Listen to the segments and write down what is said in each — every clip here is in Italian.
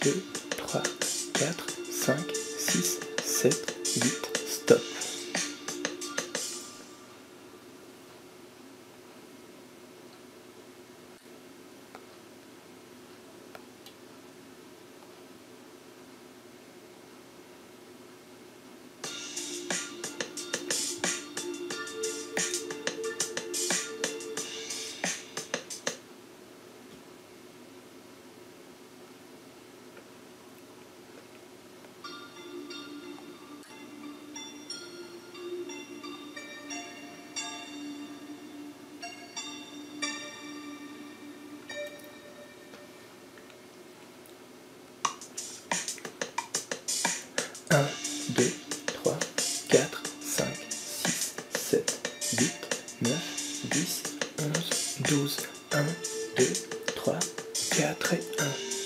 2, 3, 4. 12, 1, 2, 3, 4 et 1.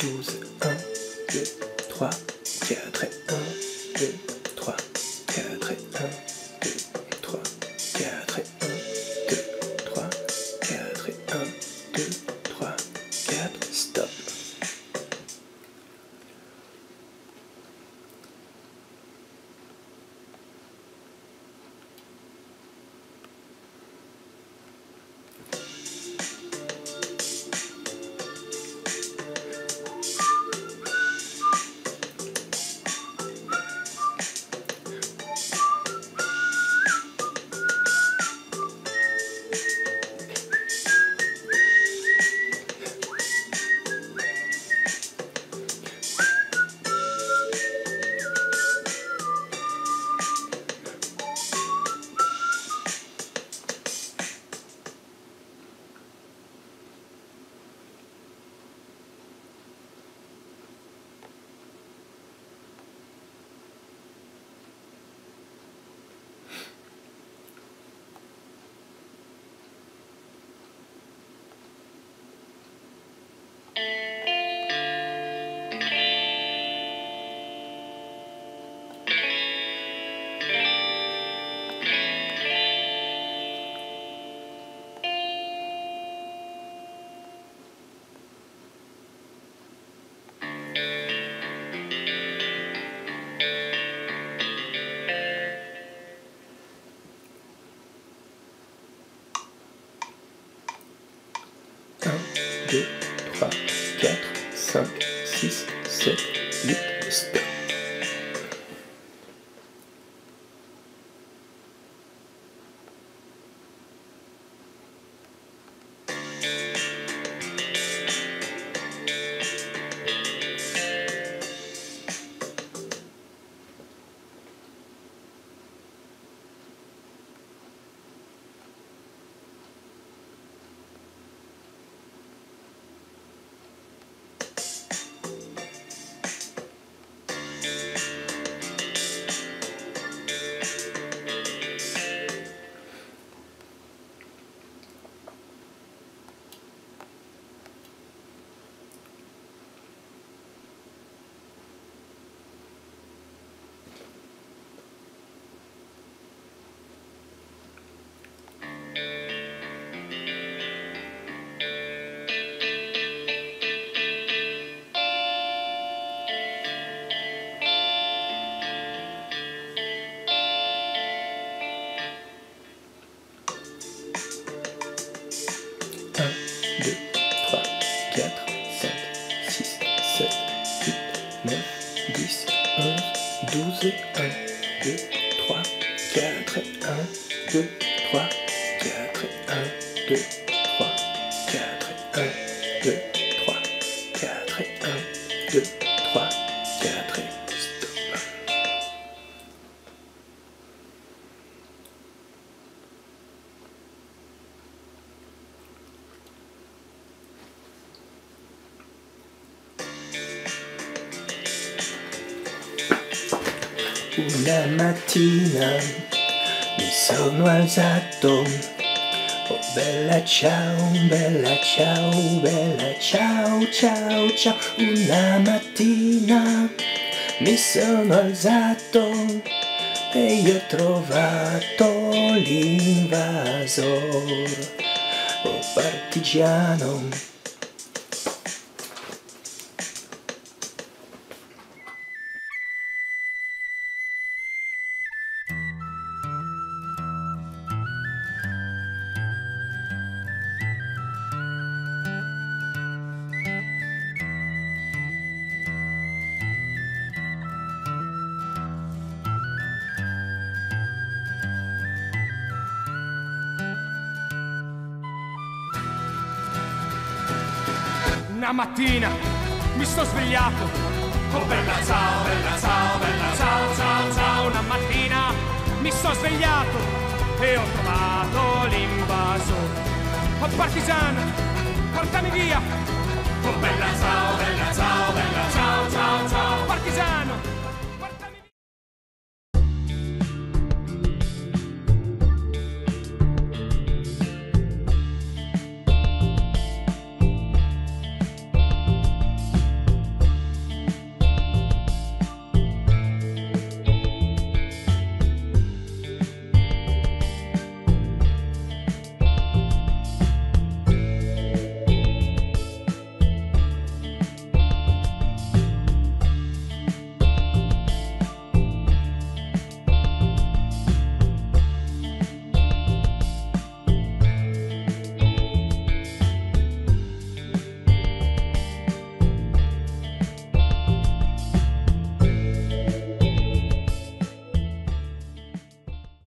12, 1, 2, 3, 4 et 1, 9, 10, 11, 12, 1, 2, 3, 4, 1, 2, 3, 4, 1, 2, Una mattina mi sono alzato. Oh bella ciao, bella ciao, bella ciao, ciao, ciao. Una mattina mi sono alzato e io ho trovato l'invasor. Oh partigiano. Una mattina mi sto svegliato. Oh bella ciao, bella ciao, bella ciao, ciao, ciao. Una mattina mi sto svegliato e ho trovato l'invasore. Oh partigiano, portami via. Oh bella ciao, bella ciao, bella ciao, ciao, ciao. Partigiano,